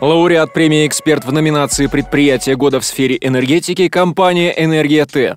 Лауреат премии «Эксперт» в номинации «Предприятие года в сфере энергетики» компания «Энергия Т».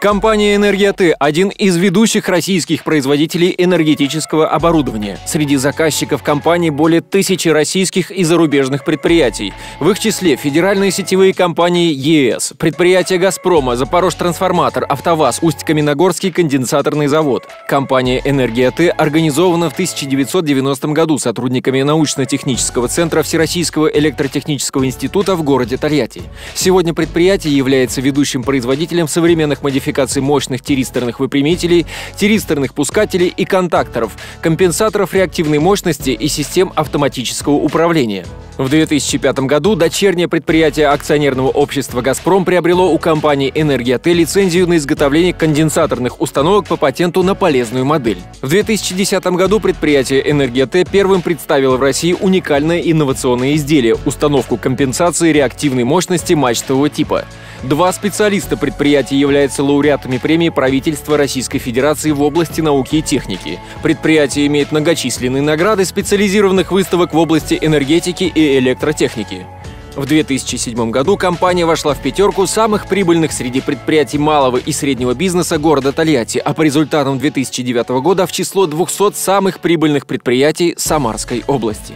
Компания «Энергия Т» – один из ведущих российских производителей энергетического оборудования. Среди заказчиков компании более тысячи российских и зарубежных предприятий. В их числе федеральные сетевые компании ЕС, предприятия «Газпрома», «Запорожтрансформатор», «АвтоВАЗ», Усть-Каменогорский конденсаторный завод. Компания «Энергия Т» организована в 1990 году сотрудниками научно-технического центра Всероссийского электротехнического института в городе Тольятти. Сегодня предприятие является ведущим производителем современных модификаций модификаций мощных тиристорных выпрямителей, тиристорных пускателей и контакторов, компенсаторов реактивной мощности и систем автоматического управления. В 2005 году дочернее предприятие акционерного общества «Газпром» приобрело у компании «Энергия Т» лицензию на изготовление конденсаторных установок по патенту на полезную модель. В 2010 году предприятие «Энергия Т» первым представило в России уникальное инновационное изделие – установку компенсации реактивной мощности мачтового типа. Два специалиста предприятия являются лауреатами премии правительства Российской Федерации в области науки и техники. Предприятие имеет многочисленные награды специализированных выставок в области энергетики и электротехники. В 2007 году компания вошла в пятерку самых прибыльных среди предприятий малого и среднего бизнеса города Тольятти, а по результатам 2009 года в число 200 самых прибыльных предприятий Самарской области.